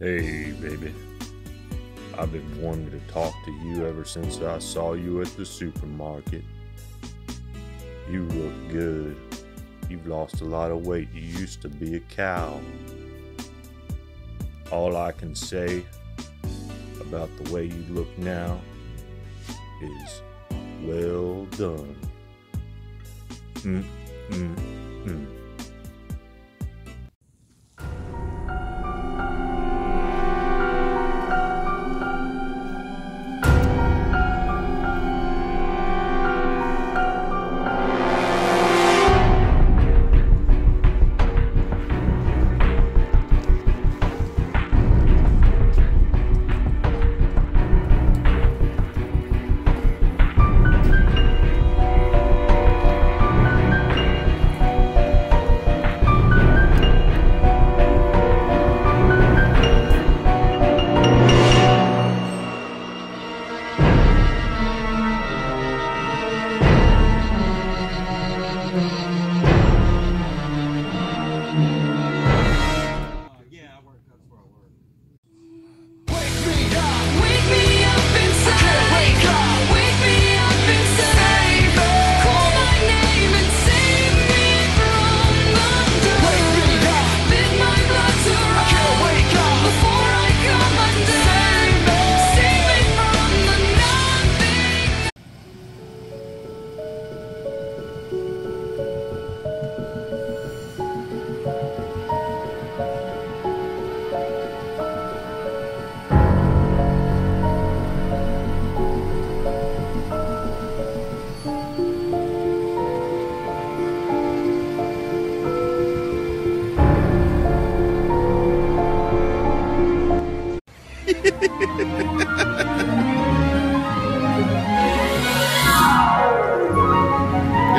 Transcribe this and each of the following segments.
Hey, baby. I've been wanting to talk to you ever since I saw you at the supermarket. You look good. You've lost a lot of weight. You used to be a cow. All I can say about the way you look now is well done. Mm, mm, mm.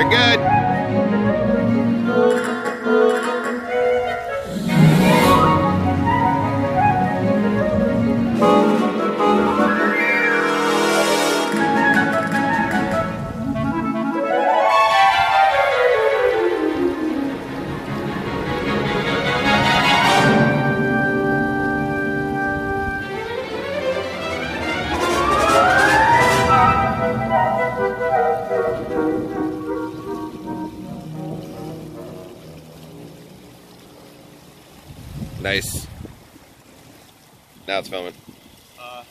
Good. Nice. Now it's filming. Uh,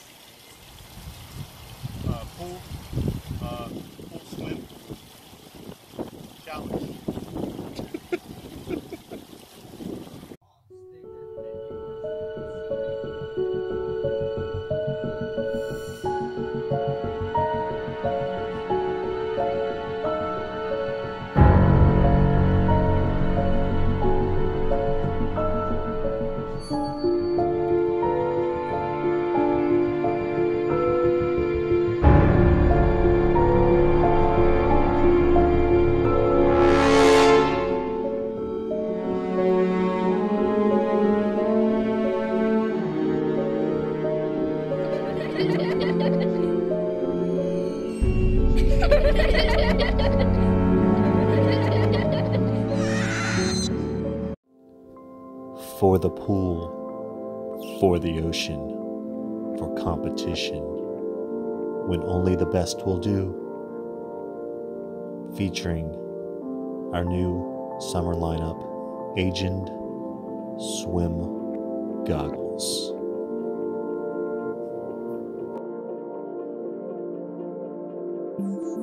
uh, pool, uh, pool swim, challenge. For the pool, for the ocean, for competition, when only the best will do. Featuring our new summer lineup, Agent Swim Goggles. Wake